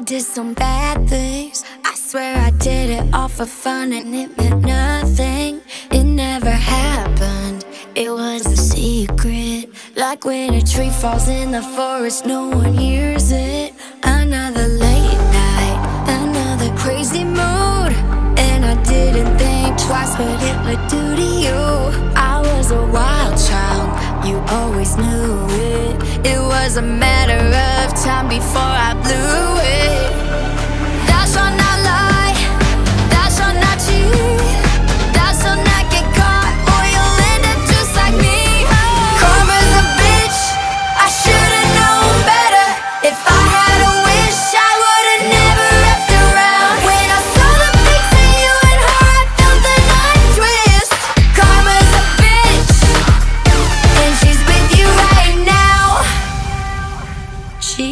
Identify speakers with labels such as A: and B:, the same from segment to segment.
A: I did some bad things. I swear I did it all for fun and it meant nothing. It never happened. It was a secret. Like when a tree falls in the forest, no one hears it. Another late night, another crazy mood. And I didn't think twice what it would do to you. I was a wild child, you always knew it. It was a matter of time before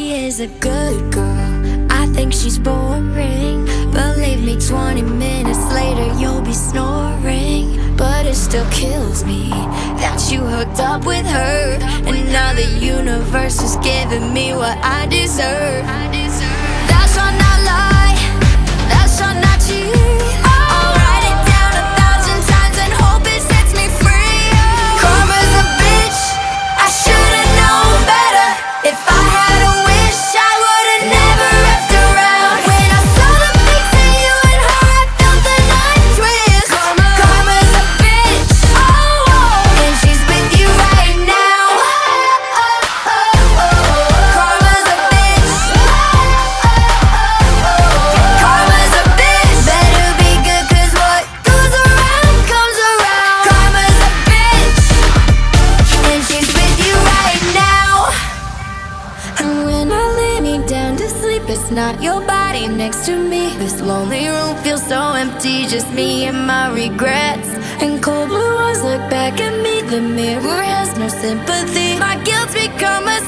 A: She is a good girl. I think she's boring. Believe me, 20 minutes later, you'll be snoring. But it still kills me that you hooked up with her. And now the universe is giving me what I deserve. Thou shalt And when I lay me down to sleep, it's not your body next to me. This lonely room feels so empty, just me and my regrets. And cold blue eyes look back at me. The mirror has no sympathy. My guilt's become a